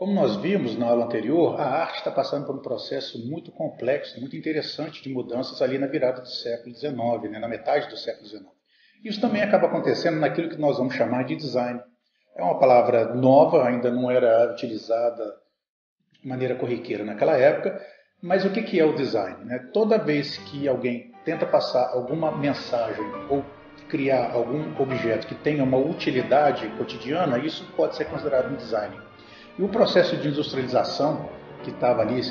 Como nós vimos na aula anterior, a arte está passando por um processo muito complexo, muito interessante de mudanças ali na virada do século XIX, né, na metade do século XIX. Isso também acaba acontecendo naquilo que nós vamos chamar de design. É uma palavra nova, ainda não era utilizada de maneira corriqueira naquela época, mas o que é o design? Né? Toda vez que alguém tenta passar alguma mensagem ou criar algum objeto que tenha uma utilidade cotidiana, isso pode ser considerado um design. E o processo de industrialização, que estava ali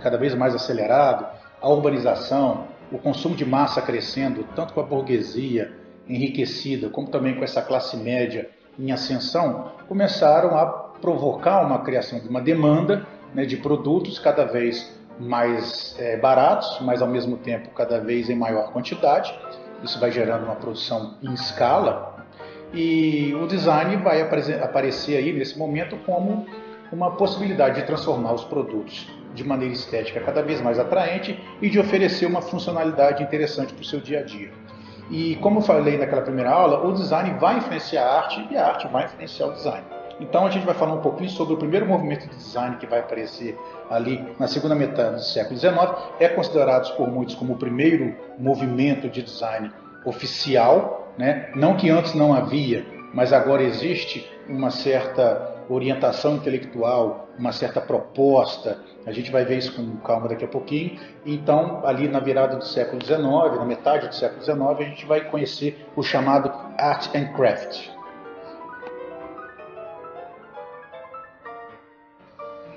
cada vez mais acelerado, a urbanização, o consumo de massa crescendo, tanto com a burguesia enriquecida, como também com essa classe média em ascensão, começaram a provocar uma criação de uma demanda né, de produtos cada vez mais é, baratos, mas ao mesmo tempo cada vez em maior quantidade. Isso vai gerando uma produção em escala e o design vai aparecer aí nesse momento como uma possibilidade de transformar os produtos de maneira estética cada vez mais atraente e de oferecer uma funcionalidade interessante para o seu dia a dia. E como eu falei naquela primeira aula, o design vai influenciar a arte e a arte vai influenciar o design. Então a gente vai falar um pouquinho sobre o primeiro movimento de design que vai aparecer ali na segunda metade do século XIX. É considerado por muitos como o primeiro movimento de design oficial, né? não que antes não havia, mas agora existe uma certa orientação intelectual, uma certa proposta. A gente vai ver isso com calma daqui a pouquinho. Então, ali na virada do século XIX, na metade do século XIX, a gente vai conhecer o chamado Art and Craft.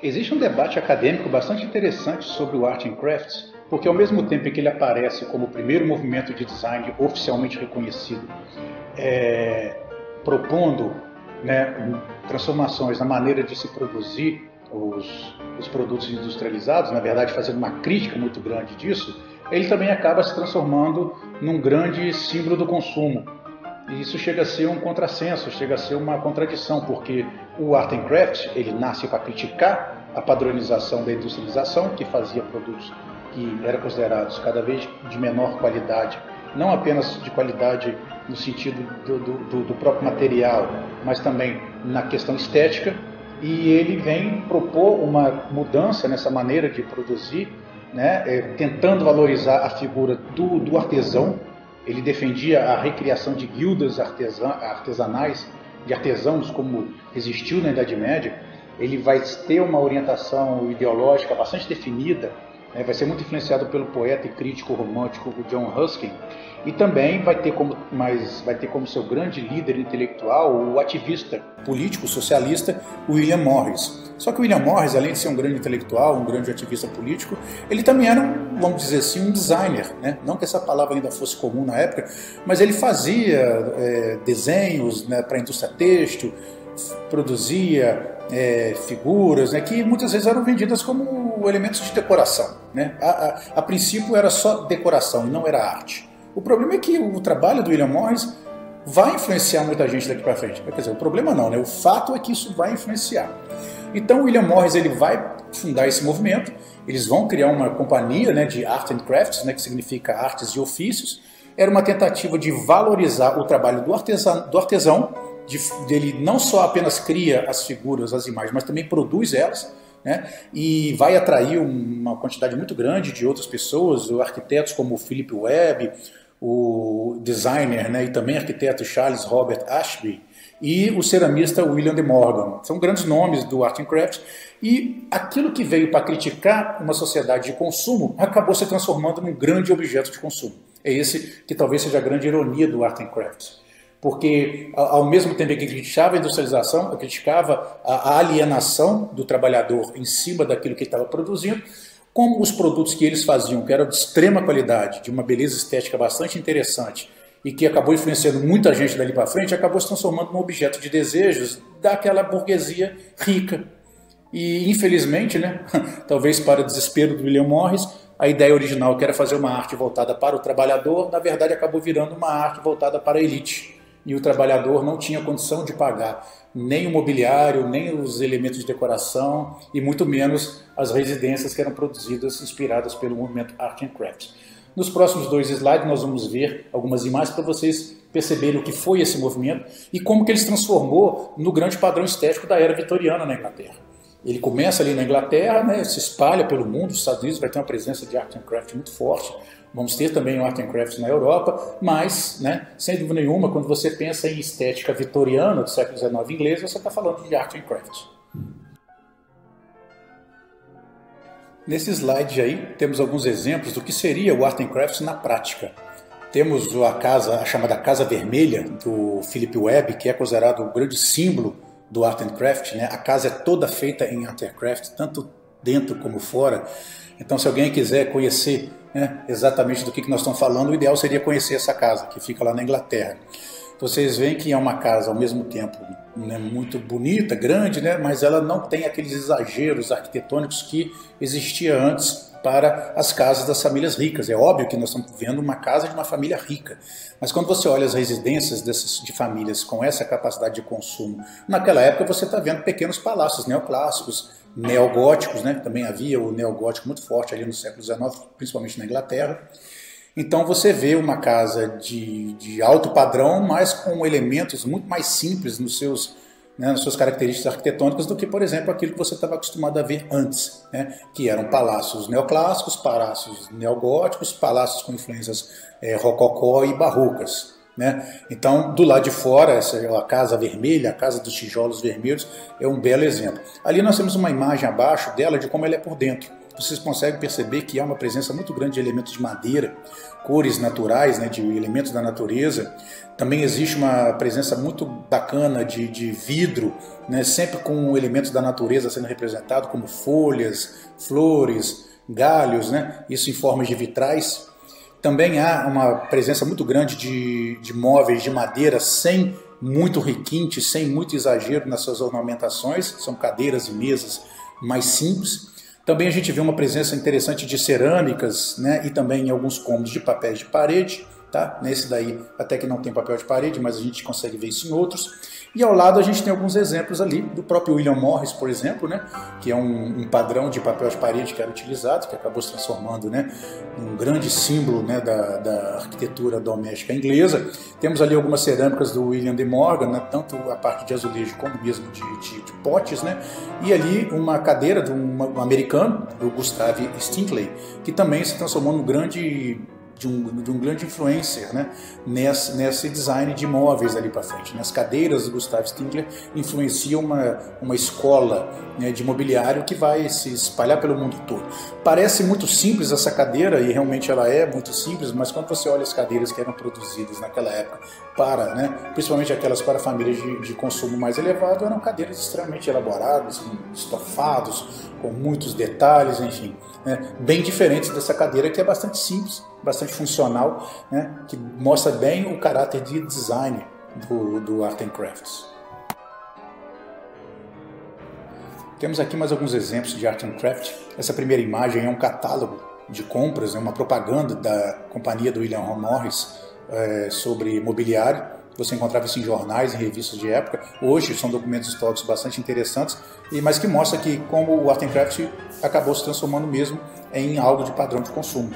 Existe um debate acadêmico bastante interessante sobre o Art and Crafts, porque ao mesmo tempo que ele aparece como o primeiro movimento de design oficialmente reconhecido, é, propondo né, transformações na maneira de se produzir os, os produtos industrializados, na verdade fazendo uma crítica muito grande disso, ele também acaba se transformando num grande símbolo do consumo. E isso chega a ser um contrassenso, chega a ser uma contradição, porque o Art and Craft ele nasce para criticar a padronização da industrialização, que fazia produtos que eram considerados cada vez de menor qualidade, não apenas de qualidade no sentido do, do, do próprio material, mas também na questão estética, e ele vem propor uma mudança nessa maneira de produzir, né, é, tentando valorizar a figura do, do, artesão. Ele defendia a recriação de guildas artesan, artesanais, de artesãos, como existiu na Idade Média. Ele vai ter uma orientação ideológica bastante definida, né, vai ser muito influenciado pelo poeta e crítico romântico John Ruskin, e também vai ter como, mas vai ter como seu grande líder intelectual o ativista político socialista William Morris. Só que William Morris, além de ser um grande intelectual, um grande ativista político, ele também era, um, vamos dizer assim, um designer. Né? Não que essa palavra ainda fosse comum na época, mas ele fazia é, desenhos né, para a indústria têxtil, produzia é, figuras né, que muitas vezes eram vendidas como elementos de decoração. Né? A, a, a princípio era só decoração não era arte. O problema é que o trabalho do William Morris vai influenciar muita gente daqui para frente. Quer dizer, o problema não, né? O fato é que isso vai influenciar. Então, William Morris ele vai fundar esse movimento. Eles vão criar uma companhia, né, de art and crafts, né, que significa artes e ofícios. Era uma tentativa de valorizar o trabalho do artesão, do artesão de, dele não só apenas cria as figuras, as imagens, mas também produz elas. Né? E vai atrair uma quantidade muito grande de outras pessoas, arquitetos como o Philip Webb, o designer né, e também arquiteto Charles Robert Ashby e o ceramista William de Morgan. São grandes nomes do Art and Craft e aquilo que veio para criticar uma sociedade de consumo acabou se transformando num grande objeto de consumo. É esse que talvez seja a grande ironia do Art and Craft. Porque, ao mesmo tempo que criticava a industrialização, criticava a alienação do trabalhador em cima daquilo que ele estava produzindo, como os produtos que eles faziam, que eram de extrema qualidade, de uma beleza estética bastante interessante, e que acabou influenciando muita gente dali para frente, acabou se transformando num objeto de desejos daquela burguesia rica. E, infelizmente, né, talvez para desespero do William Morris, a ideia original, que era fazer uma arte voltada para o trabalhador, na verdade acabou virando uma arte voltada para a elite. E o trabalhador não tinha condição de pagar nem o mobiliário, nem os elementos de decoração e muito menos as residências que eram produzidas inspiradas pelo movimento Art and Crafts. Nos próximos dois slides nós vamos ver algumas imagens para vocês perceberem o que foi esse movimento e como que ele se transformou no grande padrão estético da era vitoriana na Inglaterra. Ele começa ali na Inglaterra, né, se espalha pelo mundo, os Estados Unidos vai ter uma presença de art and craft muito forte, vamos ter também o art and craft na Europa, mas, né, sem dúvida nenhuma, quando você pensa em estética vitoriana do século XIX inglês, você está falando de art and craft. Nesse slide aí temos alguns exemplos do que seria o art and crafts na prática. Temos a casa, a chamada Casa Vermelha do Philip Webb, que é considerado o grande símbolo do Art and Craft, né? A casa é toda feita em Art and Craft, tanto dentro como fora. Então, se alguém quiser conhecer né, exatamente do que, que nós estamos falando, o ideal seria conhecer essa casa, que fica lá na Inglaterra. Vocês veem que é uma casa ao mesmo tempo né, muito bonita, grande, né, mas ela não tem aqueles exageros arquitetônicos que existia antes para as casas das famílias ricas. É óbvio que nós estamos vendo uma casa de uma família rica, mas quando você olha as residências dessas, de famílias com essa capacidade de consumo, naquela época você está vendo pequenos palácios neoclássicos, neogóticos, né? também havia o neogótico muito forte ali no século XIX, principalmente na Inglaterra. Então você vê uma casa de, de alto padrão, mas com elementos muito mais simples nos seus né, nas suas características arquitetônicas do que, por exemplo, aquilo que você estava acostumado a ver antes, né, que eram palácios neoclássicos, palácios neogóticos, palácios com influências é, rococó e barrocas. Né? Então, do lado de fora, essa a casa vermelha, a casa dos tijolos vermelhos, é um belo exemplo. Ali nós temos uma imagem abaixo dela de como ela é por dentro vocês conseguem perceber que há uma presença muito grande de elementos de madeira, cores naturais, né, de elementos da natureza. Também existe uma presença muito bacana de, de vidro, né, sempre com elementos da natureza sendo representado, como folhas, flores, galhos, né, isso em formas de vitrais. Também há uma presença muito grande de, de móveis de madeira sem muito requinte, sem muito exagero nas suas ornamentações, são cadeiras e mesas mais simples. Também a gente vê uma presença interessante de cerâmicas né, e também alguns cômodos de papéis de parede. Tá? Nesse daí até que não tem papel de parede, mas a gente consegue ver isso em outros. E ao lado a gente tem alguns exemplos ali do próprio William Morris, por exemplo, né, que é um, um padrão de papel de parede que era utilizado, que acabou se transformando né, um grande símbolo né, da, da, arquitetura doméstica inglesa. Temos ali algumas cerâmicas do William de Morgan, né, tanto a parte de azulejo como mesmo de, de, de potes, né, e ali uma cadeira de um, um americano, do Gustave Stinkley, que também se transformou num grande de um, de um grande influencer né, nesse, nesse design de móveis ali para frente. Né? As cadeiras do Gustav Stingler influenciam uma, uma escola né, de mobiliário que vai se espalhar pelo mundo todo. Parece muito simples essa cadeira, e realmente ela é muito simples, mas quando você olha as cadeiras que eram produzidas naquela época, para, né, principalmente aquelas para famílias de, de consumo mais elevado, eram cadeiras extremamente elaboradas, estofados, com muitos detalhes, enfim né, bem diferentes dessa cadeira que é bastante simples, bastante funcional, né, que mostra bem o caráter de design do, do Art and Crafts. Temos aqui mais alguns exemplos de Art and Craft. Essa primeira imagem é um catálogo de compras, é uma propaganda da companhia do William Morris é, sobre mobiliário você encontrava isso em jornais, em revistas de época. Hoje são documentos históricos bastante interessantes, mas que mostra que como o Art and Craft acabou se transformando mesmo em algo de padrão de consumo.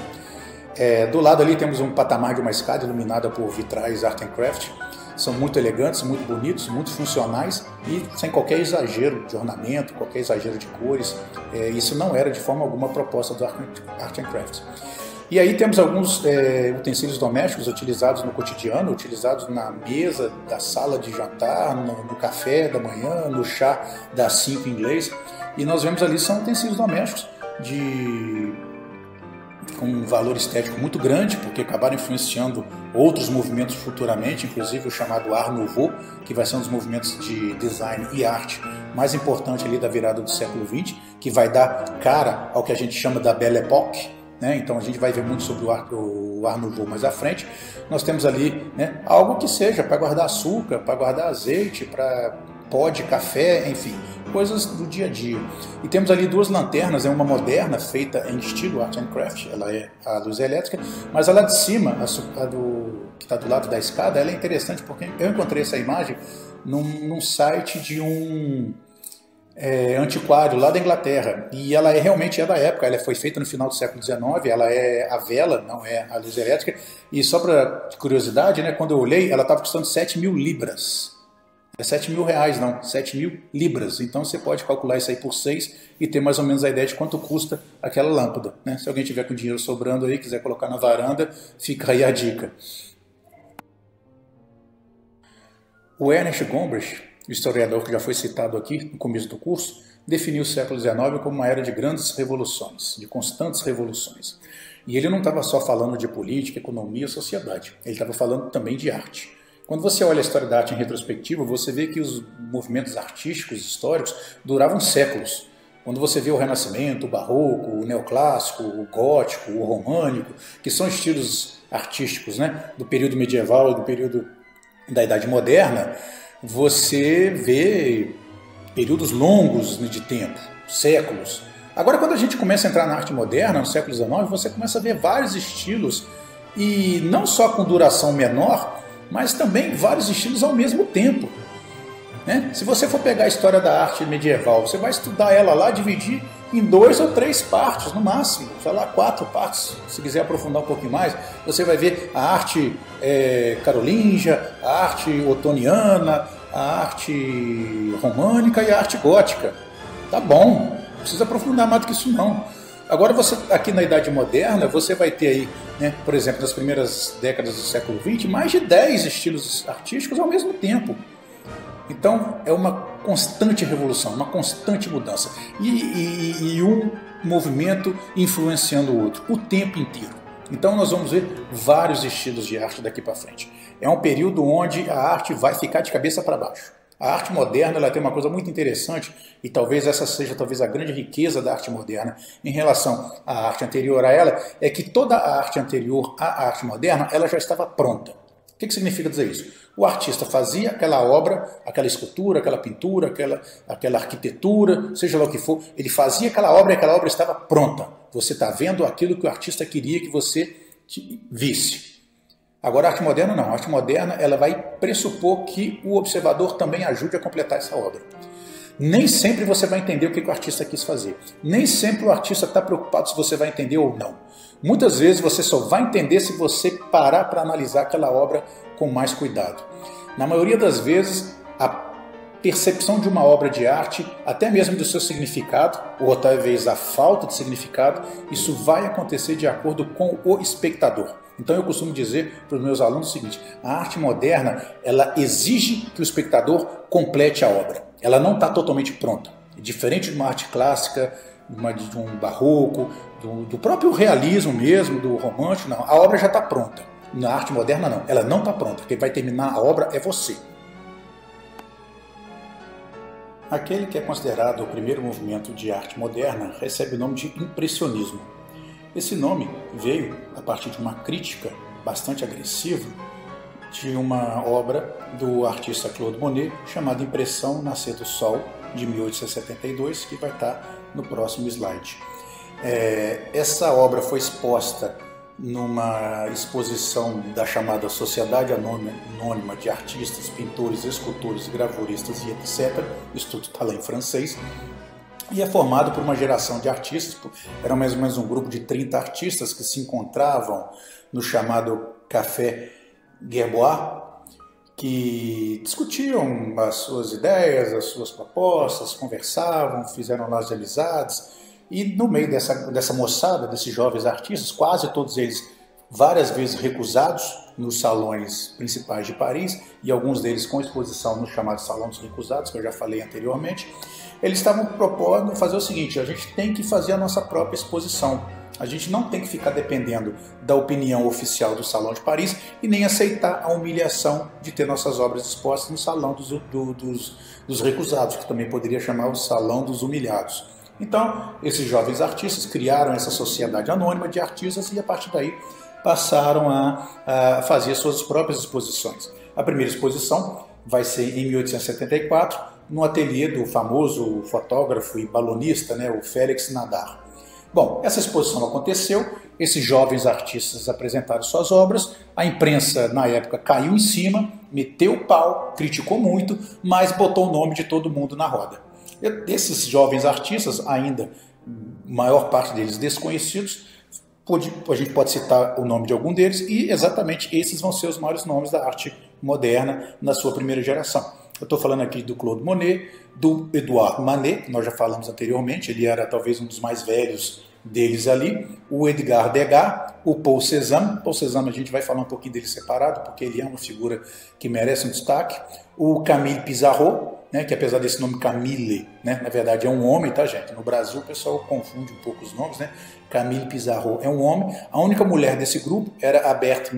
É, do lado ali temos um patamar de uma escada iluminada por vitrais Art and Craft. São muito elegantes, muito bonitos, muito funcionais e sem qualquer exagero de ornamento, qualquer exagero de cores. É, isso não era de forma alguma a proposta do Art and Craft. E aí temos alguns é, utensílios domésticos utilizados no cotidiano, utilizados na mesa da sala de jantar, no, no café da manhã, no chá das 5 inglês. E nós vemos ali são utensílios domésticos de com um valor estético muito grande, porque acabaram influenciando outros movimentos futuramente, inclusive o chamado Art Nouveau, que vai ser um dos movimentos de design e arte mais importante ali da virada do século XX, que vai dar cara ao que a gente chama da Belle Époque, né? Então a gente vai ver muito sobre o ar, o ar no voo mais à frente. Nós temos ali né, algo que seja para guardar açúcar, para guardar azeite, para pó de café, enfim, coisas do dia a dia. E temos ali duas lanternas, é uma moderna feita em estilo art and craft, ela é a luz elétrica, mas a lá de cima, a, do, que está do lado da escada, ela é interessante porque eu encontrei essa imagem num, num site de um é, antiquário lá da Inglaterra e ela é realmente é da época. Ela foi feita no final do século XIX. Ela é a vela, não é a luz elétrica. E só para curiosidade, né, quando eu olhei, ela estava custando 7 mil libras. é 7 mil reais, não, 7 mil libras. Então você pode calcular isso aí por 6 e ter mais ou menos a ideia de quanto custa aquela lâmpada. Né? Se alguém tiver com dinheiro sobrando aí, quiser colocar na varanda, fica aí a dica. O Ernest Gombrich, o historiador que já foi citado aqui no começo do curso, definiu o século XIX como uma era de grandes revoluções, de constantes revoluções. E ele não estava só falando de política, economia, sociedade. Ele estava falando também de arte. Quando você olha a história da arte em retrospectiva, você vê que os movimentos artísticos históricos duravam séculos. Quando você vê o Renascimento, o Barroco, o Neoclássico, o Gótico, o Românico, que são estilos artísticos né, do período medieval e do período da Idade Moderna, você vê períodos longos de tempo, séculos. Agora, quando a gente começa a entrar na arte moderna, no século XIX, você começa a ver vários estilos, e não só com duração menor, mas também vários estilos ao mesmo tempo. Né? Se você for pegar a história da arte medieval, você vai estudar ela lá, dividir em dois ou três partes, no máximo, sei lá, quatro partes, se quiser aprofundar um pouquinho mais, você vai ver a arte é, a arte otoniana, a arte românica e a arte gótica. Tá bom, não precisa aprofundar mais do que isso não. Agora, você aqui na Idade Moderna, você vai ter aí, né, por exemplo, nas primeiras décadas do século XX, mais de 10 estilos artísticos ao mesmo tempo. Então, é uma constante revolução, uma constante mudança. E, e, e um movimento influenciando o outro o tempo inteiro. Então, nós vamos ver vários estilos de arte daqui para frente. É um período onde a arte vai ficar de cabeça para baixo. A arte moderna ela tem uma coisa muito interessante e talvez essa seja talvez a grande riqueza da arte moderna em relação à arte anterior a ela, é que toda a arte anterior à arte moderna ela já estava pronta. O que, que significa dizer isso? O artista fazia aquela obra, aquela escultura, aquela pintura, aquela, aquela arquitetura, seja lá o que for, ele fazia aquela obra e aquela obra estava pronta. Você está vendo aquilo que o artista queria que você visse. Agora, a arte moderna não. A arte moderna ela vai pressupor que o observador também ajude a completar essa obra. Nem sempre você vai entender o que o artista quis fazer. Nem sempre o artista está preocupado se você vai entender ou não. Muitas vezes você só vai entender se você parar para analisar aquela obra com mais cuidado. Na maioria das vezes, a percepção de uma obra de arte, até mesmo do seu significado, ou talvez a falta de significado, isso vai acontecer de acordo com o espectador. Então eu costumo dizer para os meus alunos o seguinte: a arte moderna ela exige que o espectador complete a obra. Ela não está totalmente pronta. Diferente de uma arte clássica, de um barroco, do, do próprio realismo mesmo, do romântico, não. A obra já está pronta. Na arte moderna não, ela não está pronta. Quem vai terminar a obra é você. Aquele que é considerado o primeiro movimento de arte moderna recebe o nome de impressionismo. Esse nome veio a partir de uma crítica bastante agressiva de uma obra do artista Claude Monet chamada Impressão Nascer do Sol, de 1872, que vai estar no próximo slide. É, essa obra foi exposta numa exposição da chamada Sociedade Anônima de Artistas, Pintores, Escultores, Gravuristas e etc. Isso tudo está lá em francês e é formado por uma geração de artistas, era mais ou menos um grupo de 30 artistas que se encontravam no chamado Café Gerbois, que discutiam as suas ideias, as suas propostas, conversavam, fizeram lá as amizades, e no meio dessa, dessa moçada, desses jovens artistas, quase todos eles várias vezes recusados nos salões principais de Paris, e alguns deles com exposição no chamado Salão dos Recusados, que eu já falei anteriormente, eles estavam propondo fazer o seguinte: a gente tem que fazer a nossa própria exposição. A gente não tem que ficar dependendo da opinião oficial do Salão de Paris e nem aceitar a humilhação de ter nossas obras expostas no Salão dos, do, dos, dos Recusados, que também poderia chamar o Salão dos Humilhados. Então, esses jovens artistas criaram essa sociedade anônima de artistas e a partir daí passaram a, a fazer suas próprias exposições. A primeira exposição vai ser em 1874 no ateliê do famoso fotógrafo e balonista, né, o Félix Nadar. Bom, essa exposição aconteceu, esses jovens artistas apresentaram suas obras, a imprensa na época caiu em cima, meteu o pau, criticou muito, mas botou o nome de todo mundo na roda. Esses jovens artistas, ainda maior parte deles desconhecidos, a gente pode citar o nome de algum deles, e exatamente esses vão ser os maiores nomes da arte moderna na sua primeira geração. Eu estou falando aqui do Claude Monet, do Edouard Manet, nós já falamos anteriormente, ele era talvez um dos mais velhos deles ali, o Edgar Degas, o Paul Cézanne. Paul Cézanne a gente vai falar um pouquinho dele separado, porque ele é uma figura que merece um destaque. O Camille Pissarro, né, que apesar desse nome Camille, né, na verdade é um homem, tá gente? No Brasil o pessoal confunde um pouco os nomes, né? Camille Pissarro é um homem. A única mulher desse grupo era a Berthe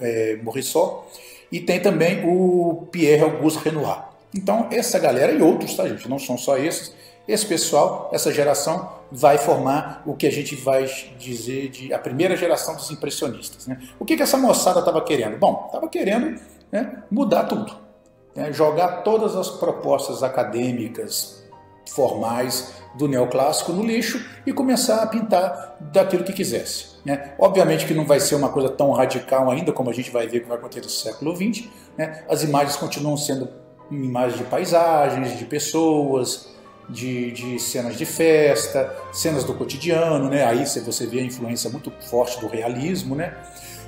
eh, Morisot e tem também o Pierre Auguste Renoir. Então essa galera e outros, tá gente? Não são só esses. Esse pessoal, essa geração, vai formar o que a gente vai dizer de a primeira geração dos impressionistas. Né? O que, que essa moçada estava querendo? Bom, estava querendo né, mudar tudo né, jogar todas as propostas acadêmicas formais do neoclássico no lixo e começar a pintar daquilo que quisesse. Né? Obviamente que não vai ser uma coisa tão radical ainda como a gente vai ver que vai acontecer no século XX. Né? As imagens continuam sendo imagens de paisagens, de pessoas, de, de, cenas de festa, cenas do cotidiano, né? Aí você vê a influência muito forte do realismo, né?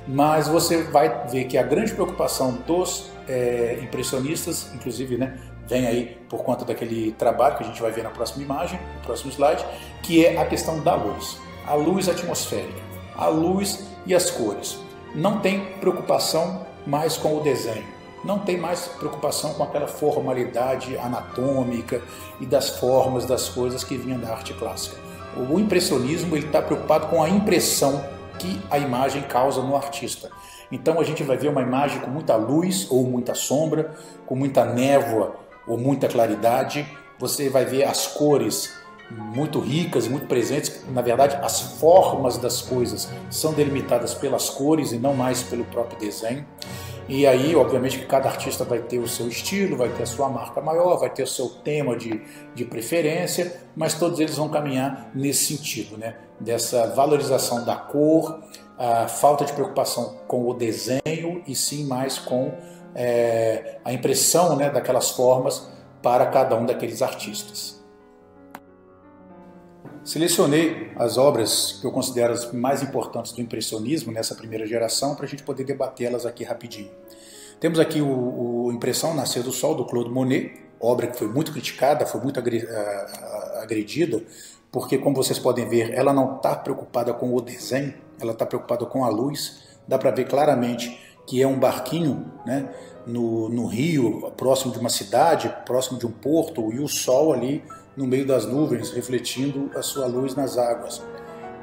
Mas você vai ver que a grande preocupação dos é, impressionistas, inclusive, né, vem aí por conta daquele trabalho que a gente vai ver na próxima imagem, no próximo slide, que é a questão da luz, a luz atmosférica, a luz e as cores. Não tem preocupação mais com o desenho, não tem mais preocupação com aquela formalidade anatômica e das formas das coisas que vinham da arte clássica. O impressionismo ele está preocupado com a impressão que a imagem causa no artista. Então a gente vai ver uma imagem com muita luz ou muita sombra, com muita névoa ou muita claridade. Você vai ver as cores muito ricas e muito presentes. Na verdade, as formas das coisas são delimitadas pelas cores e não mais pelo próprio desenho. E aí, obviamente, que cada artista vai ter o seu estilo, vai ter a sua marca maior, vai ter o seu tema de, de preferência, mas todos eles vão caminhar nesse sentido, né? Dessa valorização da cor, a falta de preocupação com o desenho e sim mais com é, a impressão né, daquelas formas para cada um daqueles artistas. Selecionei as obras que eu considero as mais importantes do impressionismo nessa primeira geração para a gente poder debatê-las aqui rapidinho. Temos aqui o, o Impressão Nascer do Sol, do Claude Monet, obra que foi muito criticada, foi muito agredida, porque, como vocês podem ver, ela não está preocupada com o desenho, ela está preocupada com a luz. Dá para ver claramente que é um barquinho né, no, no rio, próximo de uma cidade, próximo de um porto, e o sol ali no meio das nuvens, refletindo a sua luz nas águas.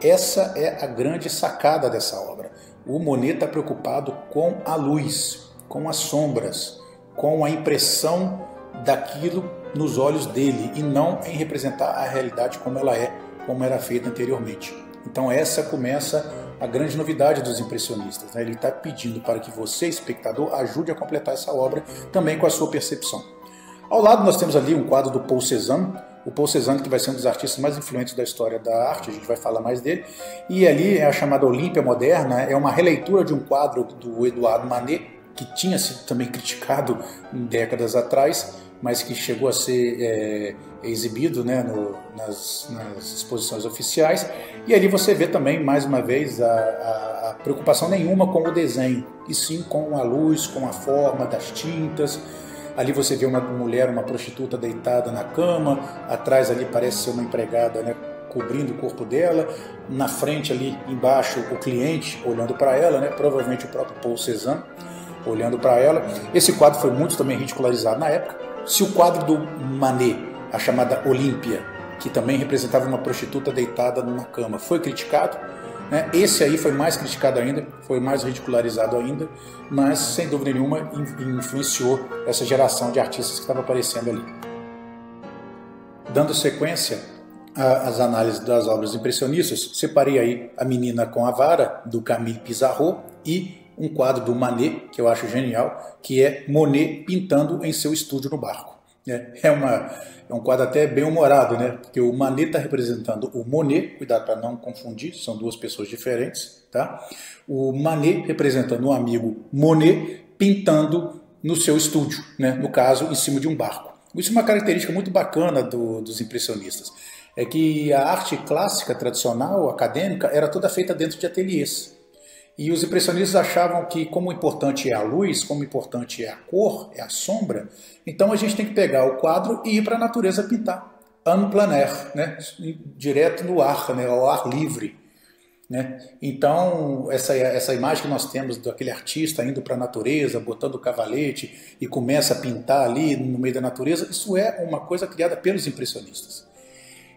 Essa é a grande sacada dessa obra. O Monet está preocupado com a luz, com as sombras, com a impressão daquilo nos olhos dele e não em representar a realidade como ela é, como era feita anteriormente. Então essa começa a grande novidade dos impressionistas. Né? Ele está pedindo para que você, espectador, ajude a completar essa obra também com a sua percepção. Ao lado nós temos ali um quadro do Paul Cézanne, o Paul Cézanne que vai ser um dos artistas mais influentes da história da arte, a gente vai falar mais dele, e ali é a chamada Olímpia Moderna, é uma releitura de um quadro do Eduardo Manet, que tinha sido também criticado décadas atrás, mas que chegou a ser é, exibido né, no, nas, nas, exposições oficiais. E ali você vê também, mais uma vez, a, a, a, preocupação nenhuma com o desenho, e sim com a luz, com a forma das tintas. Ali você vê uma mulher, uma prostituta deitada na cama, atrás ali parece ser uma empregada né, cobrindo o corpo dela, na frente ali embaixo o cliente olhando para ela, né, provavelmente o próprio Paul Cézanne olhando para ela. Esse quadro foi muito também ridicularizado na época, se o quadro do Manet, a chamada Olímpia, que também representava uma prostituta deitada numa cama, foi criticado, né? esse aí foi mais criticado ainda, foi mais ridicularizado ainda, mas sem dúvida nenhuma influenciou essa geração de artistas que estava aparecendo ali. Dando sequência às análises das obras impressionistas, separei aí A Menina com a Vara, do Camille Pissarro, e um quadro do Manet, que eu acho genial, que é Monet pintando em seu estúdio no barco. É, é, uma, é um quadro até bem humorado, né? Porque o Manet está representando o Monet, cuidado para não confundir, são duas pessoas diferentes, tá? O Manet representando um amigo Monet pintando no seu estúdio, né? no caso, em cima de um barco. Isso é uma característica muito bacana do, dos impressionistas. É que a arte clássica, tradicional, acadêmica, era toda feita dentro de ateliês. E os impressionistas achavam que, como importante é a luz, como importante é a cor, é a sombra, então a gente tem que pegar o quadro e ir para a natureza pintar. En plein air, né? direto no ar, né? ao ar livre. Né? Então, essa, essa imagem que nós temos daquele artista indo para a natureza, botando o cavalete e começa a pintar ali no meio da natureza, isso é uma coisa criada pelos impressionistas.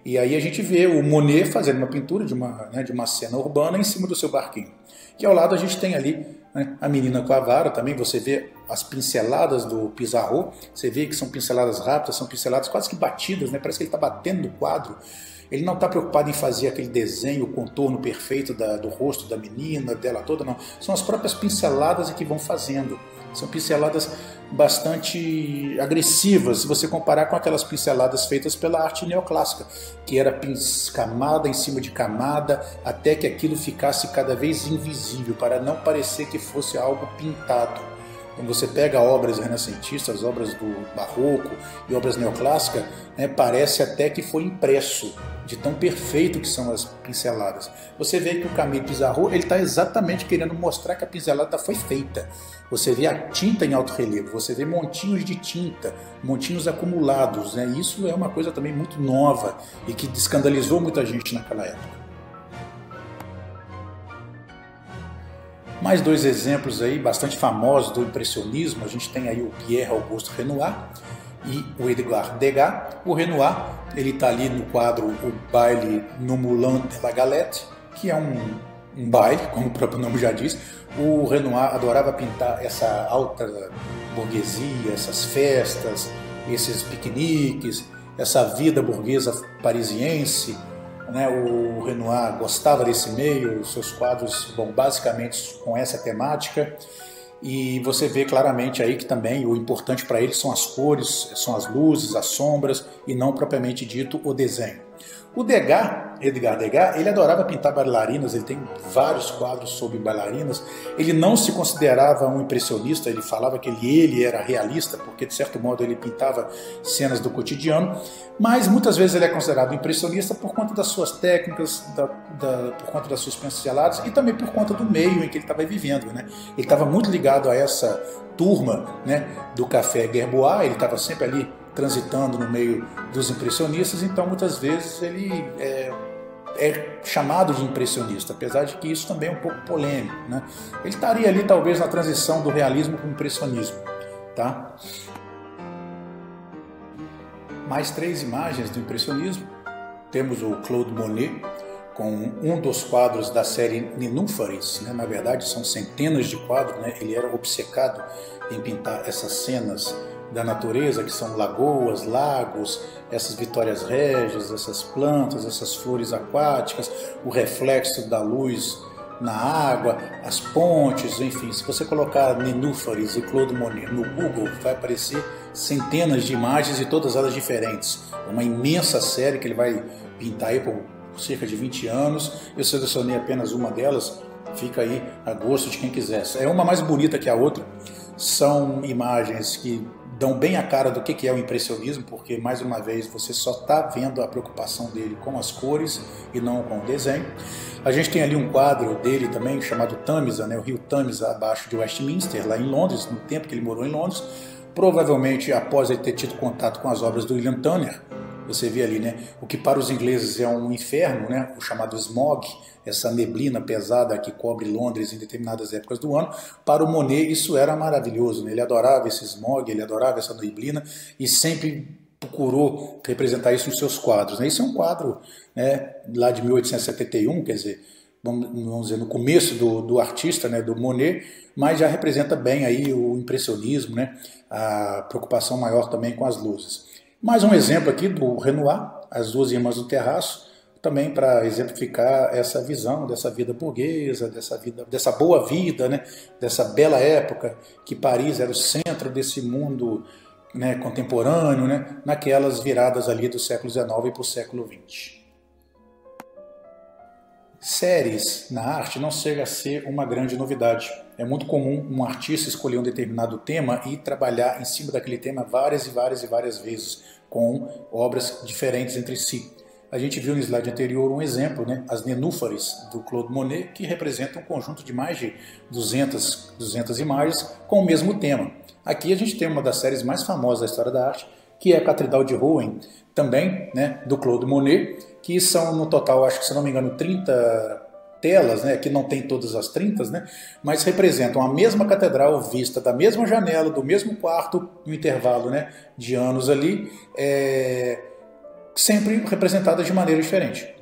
E aí a gente vê o Monet fazendo uma pintura de uma, né, de uma cena urbana em cima do seu barquinho. Que ao lado a gente tem ali né, a menina com a vara também, você vê as pinceladas do Pizarro, você vê que são pinceladas rápidas, são pinceladas quase que batidas, né, parece que ele está batendo no quadro. Ele não está preocupado em fazer aquele desenho, o contorno perfeito da, do rosto da menina, dela toda, não. São as próprias pinceladas que vão fazendo. São pinceladas bastante agressivas, se você comparar com aquelas pinceladas feitas pela arte neoclássica, que era camada em cima de camada, até que aquilo ficasse cada vez invisível, para não parecer que fosse algo pintado. Quando você pega obras renascentistas, obras do barroco e obras neoclássicas, né, parece até que foi impresso, de tão perfeito que são as pinceladas. Você vê que o Camille Pizarro está exatamente querendo mostrar que a pincelada foi feita. Você vê a tinta em alto relevo, você vê montinhos de tinta, montinhos acumulados. Né? Isso é uma coisa também muito nova e que escandalizou muita gente naquela época. Mais dois exemplos aí bastante famosos do impressionismo. A gente tem aí o Pierre Auguste Renoir e o Edgar Degas. O Renoir, ele está ali no quadro O Baile no Moulin de la Galette, que é um, um baile, como o próprio nome já diz. O Renoir adorava pintar essa alta burguesia, essas festas, esses piqueniques, essa vida burguesa parisiense, né, o Renoir gostava desse meio, seus quadros vão basicamente com essa temática. E você vê claramente aí que também o importante para ele são as cores, são as luzes, as sombras e não propriamente dito o desenho. O Degas, Edgar Degas, ele adorava pintar bailarinas, ele tem vários quadros sobre bailarinas. Ele não se considerava um impressionista, ele falava que ele, ele era realista, porque de certo modo ele pintava cenas do cotidiano, mas muitas vezes ele é considerado impressionista por conta das suas técnicas, da, da, por conta das suas pinceladas e também por conta do meio em que ele estava vivendo. Né? Ele estava muito ligado a essa turma né, do Café Gerbois, ele estava sempre ali transitando no meio dos impressionistas, então muitas vezes ele é, é, chamado de impressionista, apesar de que isso também é um pouco polêmico. Né? Ele estaria ali talvez na transição do realismo para o impressionismo. Tá? Mais três imagens do impressionismo. Temos o Claude Monet, com um dos quadros da série Nenúfares, né? na verdade são centenas de quadros, né? ele era obcecado em pintar essas cenas da natureza, que são lagoas, lagos, essas vitórias régias, essas plantas, essas flores aquáticas, o reflexo da luz na água, as pontes, enfim. Se você colocar Nenúfares e Claude Monet no Google, vai aparecer centenas de imagens e todas elas diferentes. Uma imensa série que ele vai pintar aí por cerca de 20 anos. Eu selecionei apenas uma delas, fica aí a gosto de quem quiser. É uma mais bonita que a outra. São imagens que dão bem a cara do que é o impressionismo, porque mais uma vez você só está vendo a preocupação dele com as cores e não com o desenho. A gente tem ali um quadro dele também chamado Tamisa, né, o rio Tamisa abaixo de Westminster, lá em Londres, no tempo que ele morou em Londres, provavelmente após ele ter tido contato com as obras do William Turner, você vê ali, né, o que para os ingleses é um inferno, né, o chamado smog, essa neblina pesada que cobre Londres em determinadas épocas do ano, para o Monet isso era maravilhoso, né? ele adorava esse smog, ele adorava essa neblina e sempre procurou representar isso nos seus quadros. Né? Isso é um quadro né, lá de 1871, quer dizer, vamos, dizer, no começo do, do artista, né, do Monet, mas já representa bem aí o impressionismo, né, a preocupação maior também com as luzes. Mais um exemplo aqui do Renoir, As Duas Irmãs do Terraço, também para exemplificar essa visão dessa vida burguesa, dessa vida, dessa boa vida, né? dessa bela época que Paris era o centro desse mundo né, contemporâneo, né? naquelas viradas ali do século XIX para o século XX. Séries na arte não chega a ser uma grande novidade. É muito comum um artista escolher um determinado tema e trabalhar em cima daquele tema várias e várias e várias vezes, com obras diferentes entre si. a gente viu no slide anterior um exemplo, né? as nenúfares do Claude Monet, que representam um conjunto de mais de 200, 200 imagens com o mesmo tema. Aqui a gente tem uma das séries mais famosas da história da arte, que é a Catedral de Rouen, também né, do Claude Monet, que são no total, acho que se não me engano, 30 telas, né, que não tem todas as 30, né, mas representam a mesma catedral vista da mesma janela, do mesmo quarto, no intervalo né, de anos ali, é, sempre representadas de maneira diferente.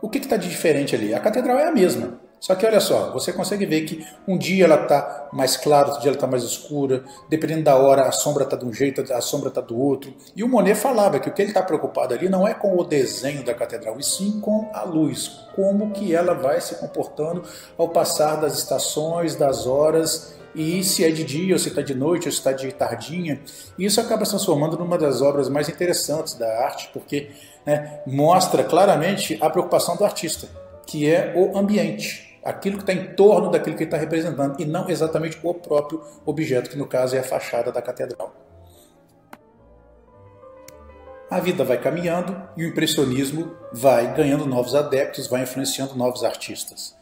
O que está de diferente ali? A catedral é a mesma, só que olha só, você consegue ver que um dia ela está mais clara, outro dia ela está mais escura, dependendo da hora a sombra está de um jeito, a sombra está do outro. E o Monet falava que o que ele está preocupado ali não é com o desenho da catedral, e sim com a luz, como que ela vai se comportando ao passar das estações, das horas, e se é de dia, ou se está de noite, ou se está de tardinha. E isso acaba se transformando numa das obras mais interessantes da arte, porque né, mostra claramente a preocupação do artista, que é o ambiente aquilo que está em torno daquilo que ele está representando, e não exatamente o próprio objeto, que no caso é a fachada da catedral. A vida vai caminhando e o impressionismo vai ganhando novos adeptos, vai influenciando novos artistas.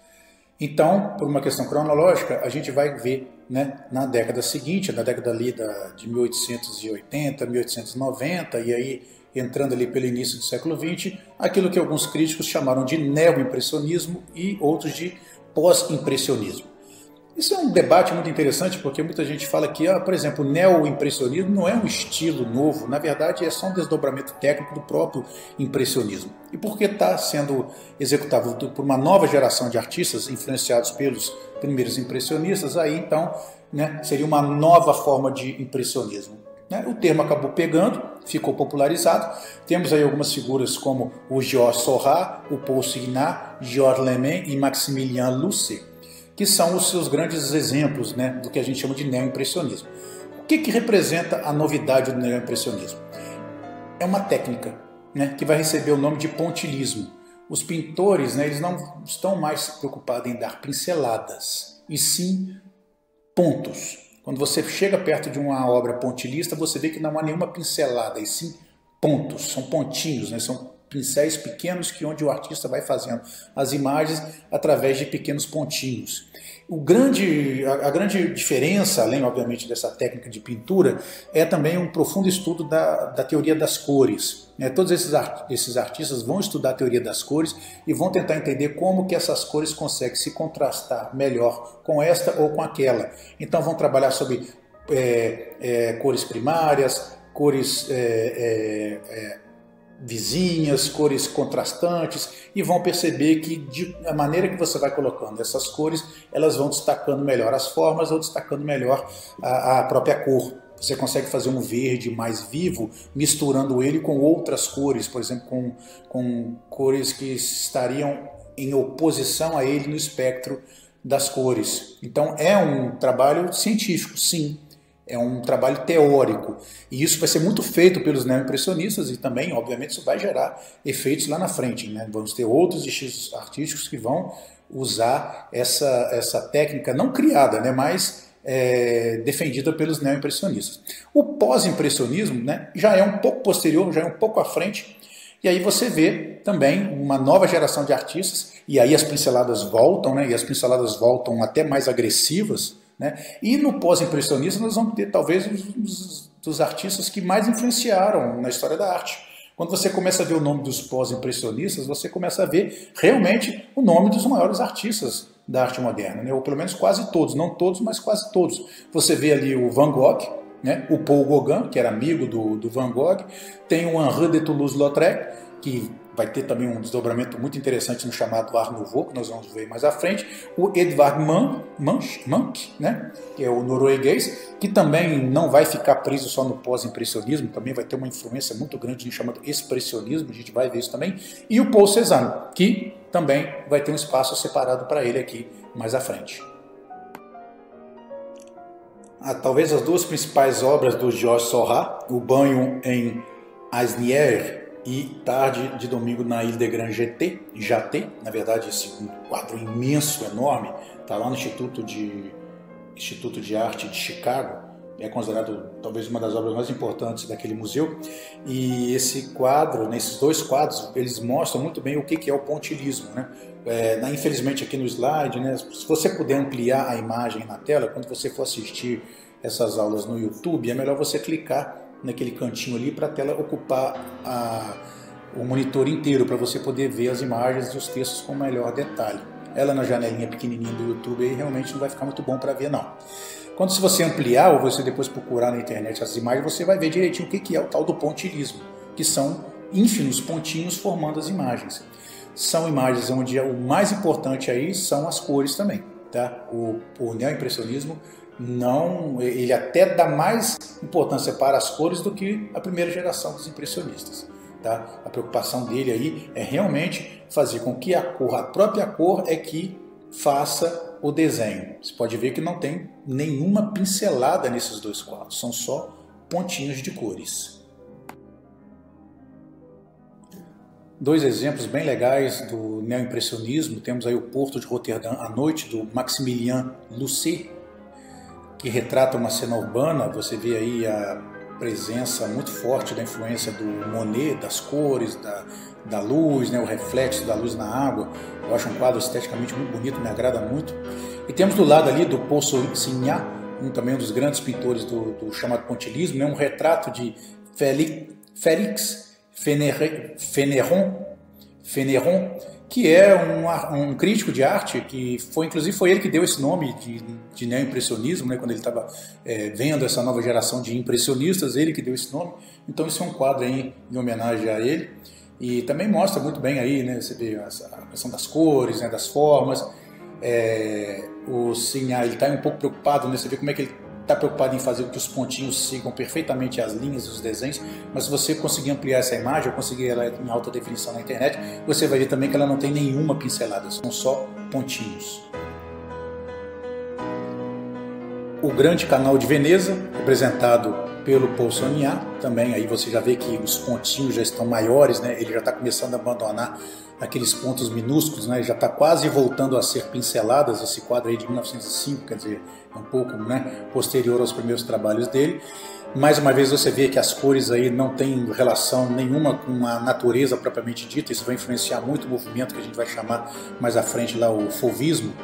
Então, por uma questão cronológica, a gente vai ver né, na década seguinte, na década ali da, de 1880, 1890, e aí entrando ali pelo início do século XX, aquilo que alguns críticos chamaram de neo-impressionismo e outros de pós-impressionismo. Isso é um debate muito interessante porque muita gente fala que, ah, por exemplo, o neo-impressionismo não é um estilo novo, na verdade é só um desdobramento técnico do próprio impressionismo. E porque está sendo executado por uma nova geração de artistas influenciados pelos primeiros impressionistas, aí então né, seria uma nova forma de impressionismo. Né? O termo acabou pegando, ficou popularizado. Temos aí algumas figuras como o Georges Seurat, o Paul Signat, Georges Lemain e Maximilien Lucet, que são os seus grandes exemplos né, do que a gente chama de neo-impressionismo. O que, que representa a novidade do neo-impressionismo? É uma técnica né, que vai receber o nome de pontilismo. Os pintores né, eles não estão mais preocupados em dar pinceladas, e sim pontos. Quando você chega perto de uma obra pontilhista, você vê que não há nenhuma pincelada, e sim pontos, são pontinhos, né? são pincéis pequenos que onde o artista vai fazendo as imagens através de pequenos pontinhos. O grande, a, a, grande diferença, além obviamente dessa técnica de pintura, é também um profundo estudo da, da teoria das cores. Né? Todos esses, art, esses artistas vão estudar a teoria das cores e vão tentar entender como que essas cores conseguem se contrastar melhor com esta ou com aquela. Então vão trabalhar sobre é, é, cores primárias, cores é, é, é vizinhas, cores contrastantes e vão perceber que de, a maneira que você vai colocando essas cores, elas vão destacando melhor as formas ou destacando melhor a, a própria cor. Você consegue fazer um verde mais vivo misturando ele com outras cores, por exemplo, com, com cores que estariam em oposição a ele no espectro das cores. Então é um trabalho científico, sim, é um trabalho teórico. E isso vai ser muito feito pelos neo-impressionistas e também, obviamente, isso vai gerar efeitos lá na frente. Né? Vamos ter outros estilos artísticos que vão usar essa, essa técnica não criada, né? mas é, defendida pelos neo-impressionistas. O pós-impressionismo né, já é um pouco posterior, já é um pouco à frente, e aí você vê também uma nova geração de artistas, e aí as pinceladas voltam, né, e as pinceladas voltam até mais agressivas, né? E no pós-impressionista nós vamos ter talvez os dos artistas que mais influenciaram na história da arte. Quando você começa a ver o nome dos pós-impressionistas, você começa a ver realmente o nome dos maiores artistas da arte moderna, né? ou pelo menos quase todos, não todos, mas quase todos. Você vê ali o Van Gogh, né? o Paul Gauguin, que era amigo do, do Van Gogh, tem o Henri de Toulouse-Lautrec, que vai ter também um desdobramento muito interessante no chamado Art Nouveau, que nós vamos ver mais à frente. O Edvard Munch, né, que é o norueguês, que também não vai ficar preso só no pós-impressionismo, também vai ter uma influência muito grande no chamado expressionismo, a gente vai ver isso também. E o Paul Cézanne, que também vai ter um espaço separado para ele aqui mais à frente. Ah, talvez as duas principais obras do Georges Seurat, O Banho em Asnières e tarde de domingo na Ilha de Grand GT, Jaté, na verdade esse quadro imenso, enorme, está lá no Instituto de, Instituto de Arte de Chicago, é considerado talvez uma das obras mais importantes daquele museu. E esse quadro, nesses dois quadros, eles mostram muito bem o que é o pontilhismo. Né? É, infelizmente aqui no slide, né, se você puder ampliar a imagem na tela, quando você for assistir essas aulas no YouTube, é melhor você clicar naquele cantinho ali para a tela ocupar a, o monitor inteiro, para você poder ver as imagens e os textos com melhor detalhe. Ela na janelinha pequenininha do YouTube aí realmente não vai ficar muito bom para ver não. Quando se você ampliar ou você depois procurar na internet as imagens, você vai ver direitinho o que é o tal do pontilhismo, que são ínfimos pontinhos formando as imagens. São imagens onde o mais importante aí são as cores também. Tá? O, o neoimpressionismo não, ele até dá mais importância para as cores do que a primeira geração dos impressionistas. Tá? A preocupação dele aí é realmente fazer com que a cor, a própria cor é que faça o desenho. Você pode ver que não tem nenhuma pincelada nesses dois quadros, são só pontinhos de cores. Dois exemplos bem legais do neoimpressionismo. Temos aí o Porto de Roterdã à noite, do Maximilien Lucet, que retrata uma cena urbana. Você vê aí a presença muito forte da influência do Monet, das cores, da, da luz, né, o reflexo da luz na água. Eu acho um quadro esteticamente muito bonito, me agrada muito. E temos do lado ali do Paul Signac, um também um dos grandes pintores do, do chamado pontilismo, né, um retrato de Félix, Félix Fénéron, Fénéron, que é um, um, crítico de arte, que foi inclusive foi ele que deu esse nome de, de neoimpressionismo, né, quando ele estava é, vendo essa nova geração de impressionistas, ele que deu esse nome. Então isso é um quadro aí em homenagem a ele. E também mostra muito bem aí, né, você vê a questão das cores, né, das formas. É, o Sinha, ele está um pouco preocupado, né, você vê como é que ele está preocupado em fazer com que os pontinhos sigam perfeitamente as linhas e os desenhos, mas se você conseguir ampliar essa imagem, ou conseguir ela em alta definição na internet, você vai ver também que ela não tem nenhuma pincelada, são só pontinhos. O grande canal de Veneza, representado pelo Paul Soniat, também aí você já vê que os pontinhos já estão maiores, né? ele já está começando a abandonar aqueles pontos minúsculos, né? já está quase voltando a ser pinceladas, esse quadro aí de 1905, quer dizer, um pouco né, posterior aos primeiros trabalhos dele. Mais uma vez você vê que as cores aí não têm relação nenhuma com a natureza propriamente dita, isso vai influenciar muito o movimento que a gente vai chamar mais à frente lá o fauvismo.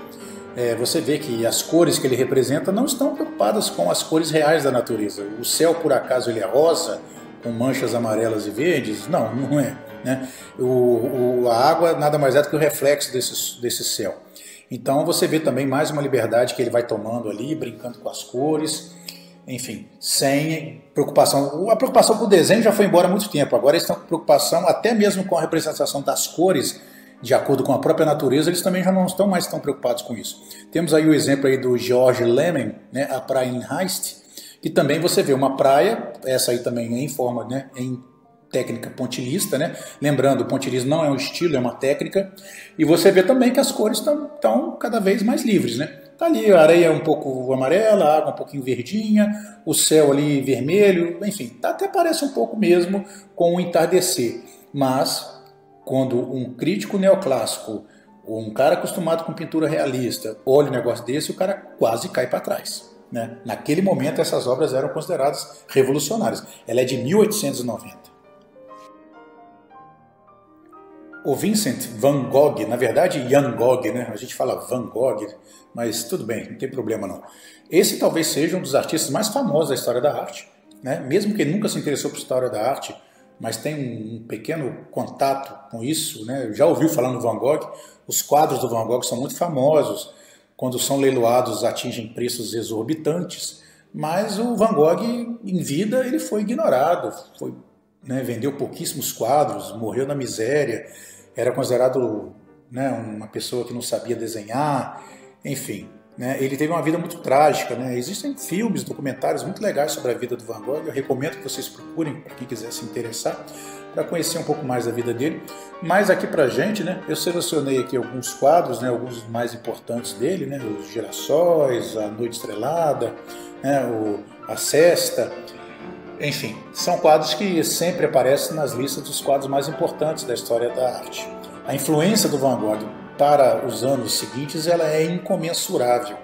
É, você vê que as cores que ele representa não estão preocupadas com as cores reais da natureza. O céu, por acaso, ele é rosa, com manchas amarelas e verdes? Não, não é. Né? O, o, a água nada mais é do que o reflexo desse, desse céu. Então você vê também mais uma liberdade que ele vai tomando ali, brincando com as cores, enfim, sem preocupação. A preocupação com o desenho já foi embora há muito tempo, agora eles estão com preocupação até mesmo com a representação das cores, de acordo com a própria natureza, eles também já não estão mais tão preocupados com isso. Temos aí o exemplo aí do George Lehmann, né, a praia em Heist, que também você vê uma praia, essa aí também é em forma, né, em técnica pontilhista, né? Lembrando, o pontilismo não é um estilo, é uma técnica. E você vê também que as cores estão cada vez mais livres, né? Tá ali a areia um pouco amarela, a água um pouquinho verdinha, o céu ali vermelho, enfim, até parece um pouco mesmo com o entardecer. Mas quando um crítico neoclássico ou um cara acostumado com pintura realista olha um negócio desse, o cara quase cai para trás. Né? Naquele momento, essas obras eram consideradas revolucionárias. Ela é de 1890. O Vincent Van Gogh, na verdade Jan Gogh, né? A gente fala Van Gogh, mas tudo bem, não tem problema não. Esse talvez seja um dos artistas mais famosos da história da arte, né? Mesmo que ele nunca se interessou por história da arte, mas tem um pequeno contato com isso, né? Já ouviu falar no Van Gogh? Os quadros do Van Gogh são muito famosos, quando são leiloados atingem preços exorbitantes, mas o Van Gogh em vida ele foi ignorado, foi né, vendeu pouquíssimos quadros, morreu na miséria, era considerado né, uma pessoa que não sabia desenhar, enfim. Né, ele teve uma vida muito trágica. Né, existem filmes, documentários muito legais sobre a vida do Van Gogh. Eu recomendo que vocês procurem, para quem quiser se interessar, para conhecer um pouco mais da vida dele. Mas aqui para gente, né, eu selecionei aqui alguns quadros, né, alguns mais importantes dele, né, os Girassóis, A Noite Estrelada, né, o, A Cesta, enfim, são quadros que sempre aparecem nas listas dos quadros mais importantes da história da arte. A influência do Van Gogh para os anos seguintes ela é incomensurável.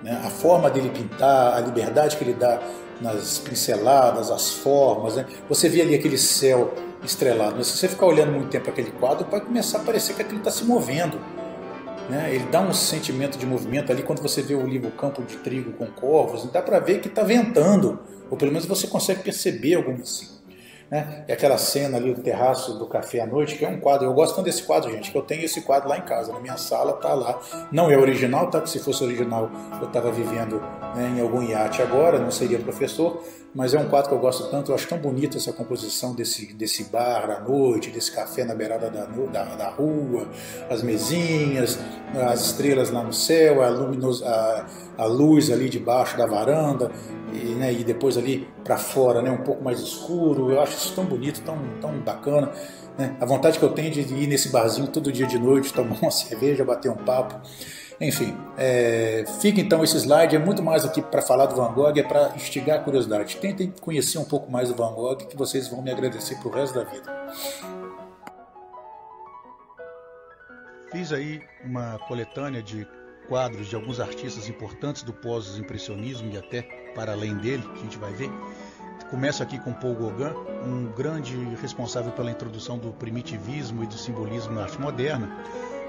Né? A forma dele pintar, a liberdade que ele dá nas pinceladas, as formas. Né? Você vê ali aquele céu estrelado, mas se você ficar olhando muito tempo aquele quadro, vai começar a parecer que aquilo está se movendo. Né? Ele dá um sentimento de movimento ali quando você vê o livro Campo de Trigo com Corvos, dá para ver que está ventando, ou pelo menos você consegue perceber algum assim. Né? E aquela cena ali do terraço do café à noite, que é um quadro. Eu gosto tanto desse quadro, gente, que eu tenho esse quadro lá em casa, na minha sala, tá lá. Não é original, tá? Se fosse original, eu estava vivendo né, em algum iate agora, não seria professor, mas é um quadro que eu gosto tanto, eu acho tão bonito essa composição desse, desse bar à noite, desse café na beirada da, da, da rua, as mesinhas, as estrelas lá no céu, a, luminos, a, a luz ali debaixo da varanda, e, né, e depois ali para fora, né, um pouco mais escuro. Eu acho isso tão bonito, tão, tão bacana. Né? A vontade que eu tenho de ir nesse barzinho todo dia de noite, tomar uma cerveja, bater um papo. Enfim, é, fica então esse slide, é muito mais aqui para falar do Van Gogh, é para instigar a curiosidade. Tentem conhecer um pouco mais do Van Gogh, que vocês vão me agradecer pro resto da vida. Fiz aí uma coletânea de quadros de alguns artistas importantes do pós-impressionismo e até para além dele, a gente vai ver. Começo aqui com Paul Gauguin, um grande responsável pela introdução do primitivismo e do simbolismo na arte moderna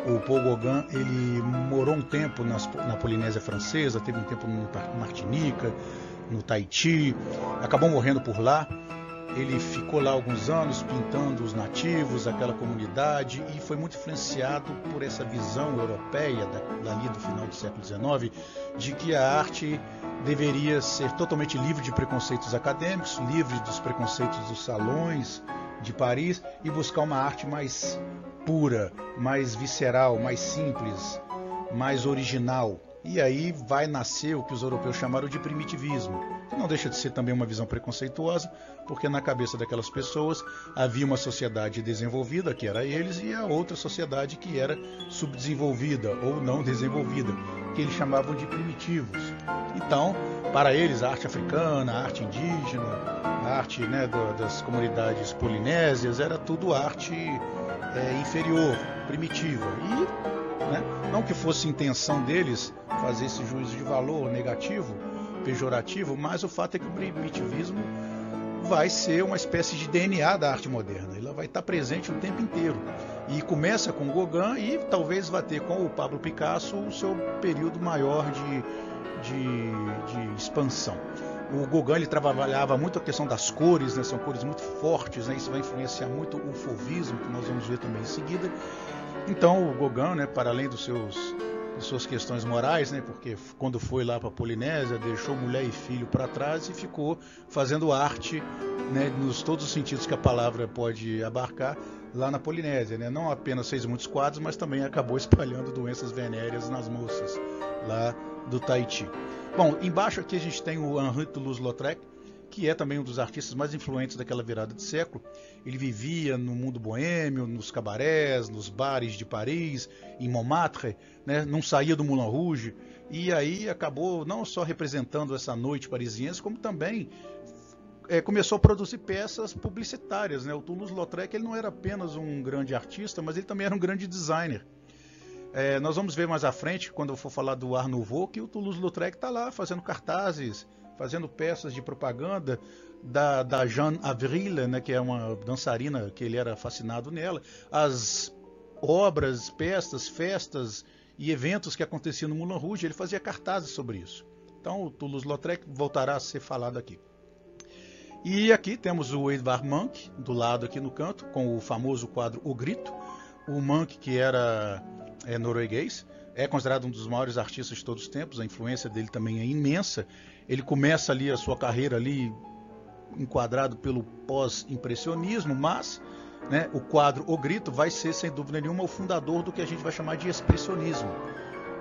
o Paul Gauguin ele morou um tempo nas, na Polinésia Francesa, teve um tempo no Martinica, no Tahiti, acabou morrendo por lá. Ele ficou lá alguns anos pintando os nativos, aquela comunidade, e foi muito influenciado por essa visão europeia dali do final do século XIX, de que a arte deveria ser totalmente livre de preconceitos acadêmicos, livre dos preconceitos dos salões de Paris e buscar uma arte mais pura, mais visceral, mais simples, mais original. E aí vai nascer o que os europeus chamaram de primitivismo, que não deixa de ser também uma visão preconceituosa, porque na cabeça daquelas pessoas havia uma sociedade desenvolvida, que era eles, e a outra sociedade que era subdesenvolvida ou não desenvolvida, que eles chamavam de primitivos. Então, para eles, a arte africana, a arte indígena, a arte né, das comunidades polinésias, era tudo arte é, inferior, primitiva. E né, não que fosse intenção deles fazer esse juízo de valor negativo, pejorativo, mas o fato é que o primitivismo vai ser uma espécie de DNA da arte moderna. Ela vai estar presente o tempo inteiro. E começa com Gauguin e talvez vai ter com o Pablo Picasso o seu período maior de, de, de expansão. O Gauguin ele trabalhava muito a questão das cores, né? são cores muito fortes, né? isso vai influenciar muito o fauvismo, que nós vamos ver também em seguida. Então o Gauguin, né, para além dos seus de suas questões morais, né? Porque quando foi lá para a Polinésia, deixou mulher e filho para trás e ficou fazendo arte, né? Nos todos os sentidos que a palavra pode abarcar lá na Polinésia, né? Não apenas fez muitos quadros, mas também acabou espalhando doenças venéreas nas moças lá do Tahiti. Bom, embaixo aqui a gente tem o Henri Toulouse-Lautrec, que é também um dos artistas mais influentes daquela virada de século. Ele vivia no mundo boêmio, nos cabarés, nos bares de Paris, em Montmartre, né? não saía do Moulin Rouge, e aí acabou não só representando essa noite parisiense, como também é, começou a produzir peças publicitárias. Né? O Toulouse-Lautrec ele não era apenas um grande artista, mas ele também era um grande designer. É, nós vamos ver mais à frente, quando eu for falar do Art Nouveau, que o Toulouse-Lautrec está lá fazendo cartazes, fazendo peças de propaganda da, da Jeanne Avril, né, que é uma dançarina que ele era fascinado nela. As obras, peças, festas e eventos que aconteciam no Moulin Rouge, ele fazia cartazes sobre isso. Então o Toulouse-Lautrec voltará a ser falado aqui. E aqui temos o Edvard Munch, do lado aqui no canto, com o famoso quadro O Grito. O Munch, que era é norueguês, é considerado um dos maiores artistas de todos os tempos, a influência dele também é imensa. Ele começa ali a sua carreira ali enquadrado pelo pós-impressionismo, mas né, o quadro O Grito vai ser, sem dúvida nenhuma, o fundador do que a gente vai chamar de expressionismo.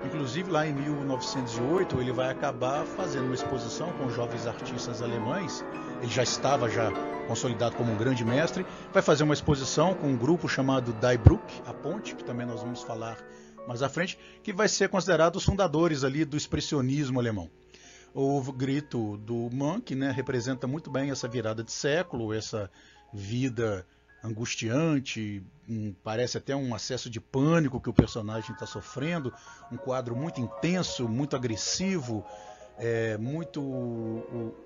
Inclusive, lá em 1908, ele vai acabar fazendo uma exposição com jovens artistas alemães. Ele já estava já consolidado como um grande mestre. Vai fazer uma exposição com um grupo chamado Die Brücke, a Ponte, que também nós vamos falar mais à frente, que vai ser considerado os fundadores ali do expressionismo alemão. O grito do Monk né, representa muito bem essa virada de século, essa vida angustiante, um, parece até um acesso de pânico que o personagem está sofrendo, um quadro muito intenso, muito agressivo, é, muito.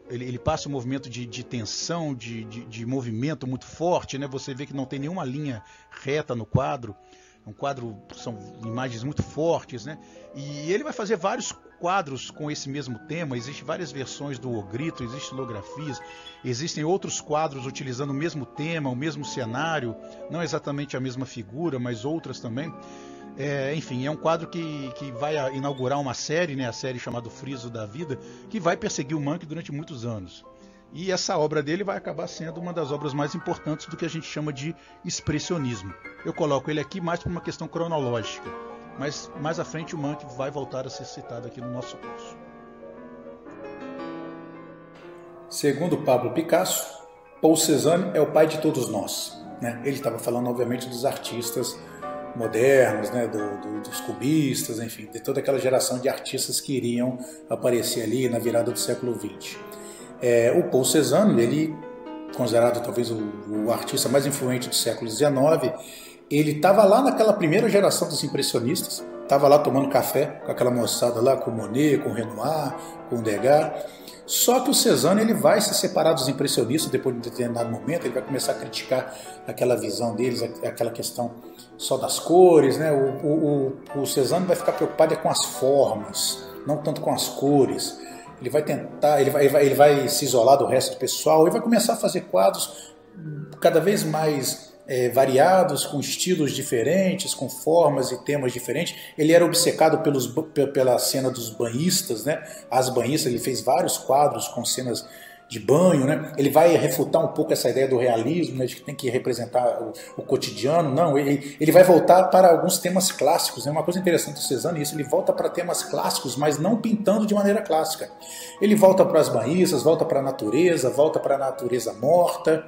Ele, ele, passa um movimento de, de tensão, de, de, de, movimento muito forte, né? Você vê que não tem nenhuma linha reta no quadro. É um quadro, são imagens muito fortes, né? E ele vai fazer vários quadros com esse mesmo tema. Existem várias versões do O Grito, existem lografias, existem outros quadros utilizando o mesmo tema, o mesmo cenário, não exatamente a mesma figura, mas outras também. É, enfim, é um quadro que, que vai inaugurar uma série, né, a série chamada Friso da Vida, que vai perseguir o Mank durante muitos anos. E essa obra dele vai acabar sendo uma das obras mais importantes do que a gente chama de expressionismo. Eu coloco ele aqui mais por uma questão cronológica, mas mais à frente o Mank vai voltar a ser citado aqui no nosso curso. Segundo Pablo Picasso, Paul Cézanne é o pai de todos nós. Né? Ele estava falando, obviamente, dos artistas modernos, né, do, do, dos cubistas, enfim, de toda aquela geração de artistas que iriam aparecer ali na virada do século XX. É, o Paul Cézanne, ele considerado talvez o, o, artista mais influente do século XIX, ele estava lá naquela primeira geração dos impressionistas, estava lá tomando café com aquela moçada lá, com Monet, com Renoir, com Degas, só que o Cezanne ele vai se separar dos impressionistas depois de um determinado momento, ele vai começar a criticar aquela visão deles, aquela questão só das cores, né? O, o, o, o Cezanne vai ficar preocupado é com as formas, não tanto com as cores. Ele vai tentar, ele vai, ele vai, ele vai se isolar do resto do pessoal e vai começar a fazer quadros cada vez mais é, variados, com estilos diferentes, com formas e temas diferentes. Ele era obcecado pelos, pela cena dos banhistas, né? As banhistas, ele fez vários quadros com cenas de banho, né? Ele vai refutar um pouco essa ideia do realismo, né? de que tem que representar o, o cotidiano. Não, ele, ele vai voltar para alguns temas clássicos. É né? uma coisa interessante do Cezanne isso. Ele volta para temas clássicos, mas não pintando de maneira clássica. Ele volta para as banhistas, volta para a natureza, volta para a natureza morta.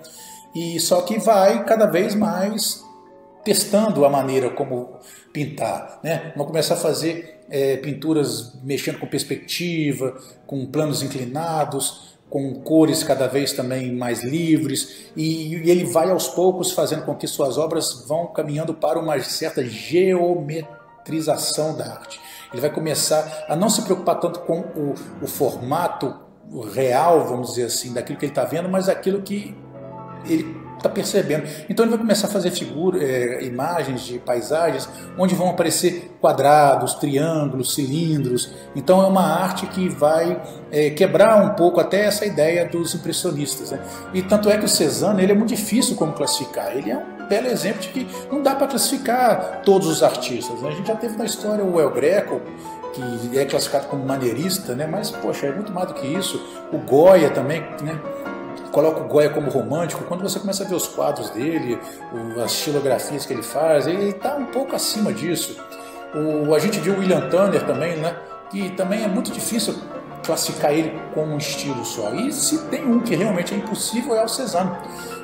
E só que vai cada vez mais testando a maneira como pintar, né? Vamos começar a fazer é, pinturas mexendo com perspectiva, com planos inclinados, com cores cada vez também mais livres, e, e ele vai aos poucos fazendo com que suas obras vão caminhando para uma certa geometrização da arte. Ele vai começar a não se preocupar tanto com o, o formato real, vamos dizer assim, daquilo que ele está vendo, mas aquilo que ele está percebendo. Então ele vai começar a fazer figuras, é, imagens de paisagens onde vão aparecer quadrados, triângulos, cilindros. Então é uma arte que vai é, quebrar um pouco até essa ideia dos impressionistas. Né? E tanto é que o Cezanne ele é muito difícil como classificar. Ele é um belo exemplo de que não dá para classificar todos os artistas. Né? A gente já teve na história o El Greco, que é classificado como maneirista, né? mas poxa, é muito mais do que isso. O Goya também, né? Coloca o Goya como romântico, quando você começa a ver os quadros dele, as xilografias que ele faz, ele está um pouco acima disso. O, a gente viu o William Turner também, né? Que também é muito difícil classificar ele como um estilo só. E se tem um que realmente é impossível é o Cezanne.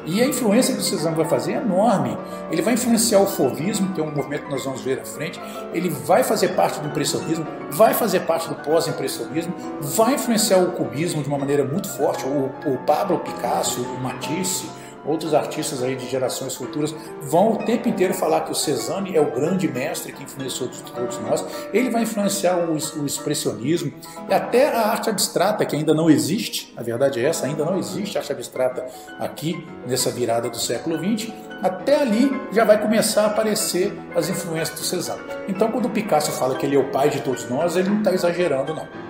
E a influência que o Cezanne vai fazer é enorme. Ele vai influenciar o fovismo, que é um movimento que nós vamos ver à frente. Ele vai fazer parte do impressionismo, vai fazer parte do pós-impressionismo, vai influenciar o cubismo de uma maneira muito forte. O, o Pablo Picasso, o Matisse, outros artistas aí de gerações futuras vão o tempo inteiro falar que o Cezanne é o grande mestre que influenciou todos nós. Ele vai influenciar o, o expressionismo e até a arte abstrata, que ainda não existe, a verdade é essa, ainda não existe arte abstrata aqui nessa virada do século XX. Até ali já vai começar a aparecer as influências do Cezanne. Então, quando o Picasso fala que ele é o pai de todos nós, ele não está exagerando, não.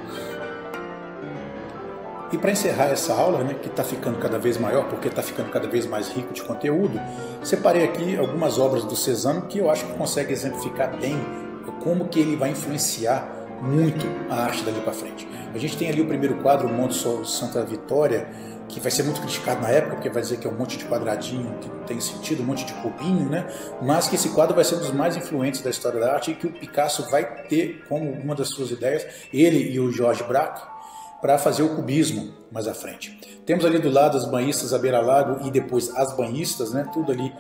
E para encerrar essa aula, né, que está ficando cada vez maior, porque está ficando cada vez mais rico de conteúdo, separei aqui algumas obras do Cezanne que eu acho que consegue exemplificar bem como que ele vai influenciar muito a arte dali para frente. A gente tem ali o primeiro quadro, o Monte Santa Vitória, que vai ser muito criticado na época, porque vai dizer que é um monte de quadradinho que não tem sentido, um monte de cubinho, né? Mas que esse quadro vai ser um dos mais influentes da história da arte e que o Picasso vai ter como uma das suas ideias, ele e o George Braque, para fazer o cubismo mais à frente. Temos ali do lado as banhistas à beira-lago e depois as banhistas, né? tudo ali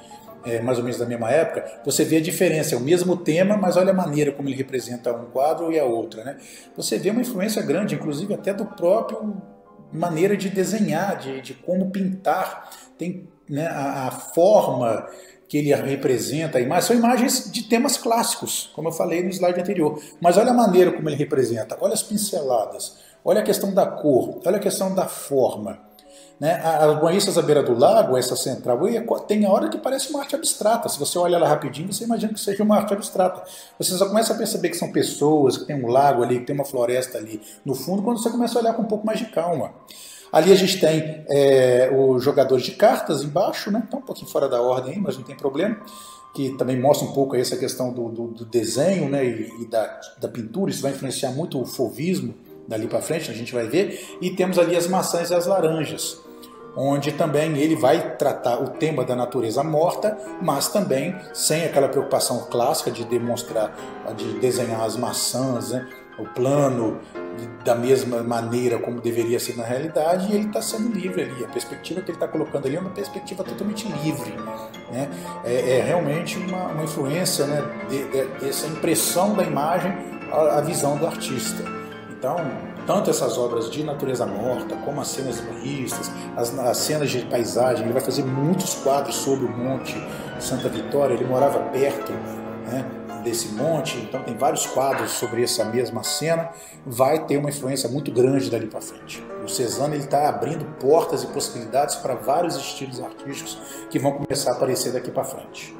é, mais ou menos da mesma época. Você vê a diferença, é o mesmo tema, mas olha a maneira como ele representa um quadro e a outra. Né? Você vê uma influência grande, inclusive até do próprio maneira de desenhar, de, de como pintar. Tem né, a, a forma que ele representa, mas são imagens de temas clássicos, como eu falei no slide anterior. Mas olha a maneira como ele representa, olha as pinceladas, olha a questão da cor, olha a questão da forma. Né? As banhistas à beira do lago, essa central, tem a hora que parece uma arte abstrata. Se você olha ela rapidinho, você imagina que seja uma arte abstrata. Você só começa a perceber que são pessoas, que tem um lago ali, que tem uma floresta ali no fundo, quando você começa a olhar com um pouco mais de calma. Ali a gente tem é, os jogadores de cartas embaixo, né? Está um pouquinho fora da ordem aí, mas não tem problema. Que também mostra um pouco essa questão do, do, do desenho né? e, e da, da pintura. Isso vai influenciar muito o fovismo dali para frente, a gente vai ver. E temos ali as maçãs e as laranjas, onde também ele vai tratar o tema da natureza morta, mas também sem aquela preocupação clássica de demonstrar, de desenhar as maçãs, né? o plano da mesma maneira como deveria ser na realidade, e ele está sendo livre ali. A perspectiva que ele está colocando ali é uma perspectiva totalmente livre. Né? É, é realmente uma, uma influência né, de, de, dessa impressão da imagem à, à visão do artista. Então, tanto essas obras de natureza morta, como as cenas banhistas, as, as, cenas de paisagem, ele vai fazer muitos quadros sobre o Monte Santa Vitória, ele morava perto, né? desse monte, então tem vários quadros sobre essa mesma cena, vai ter uma influência muito grande dali para frente. O Cezanne está abrindo portas e possibilidades para vários estilos artísticos que vão começar a aparecer daqui para frente.